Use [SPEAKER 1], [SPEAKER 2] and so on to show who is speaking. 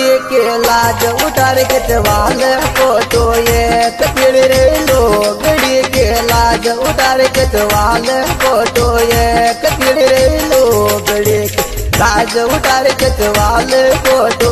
[SPEAKER 1] के लाज उतार के चवाल फ़ोटो ये कपिड़ रे लोगड़ी के लाज उतार के चवाल फ़ोटो ये कपिड़ रे लोग लाज उतार के चवाल फ़ोटो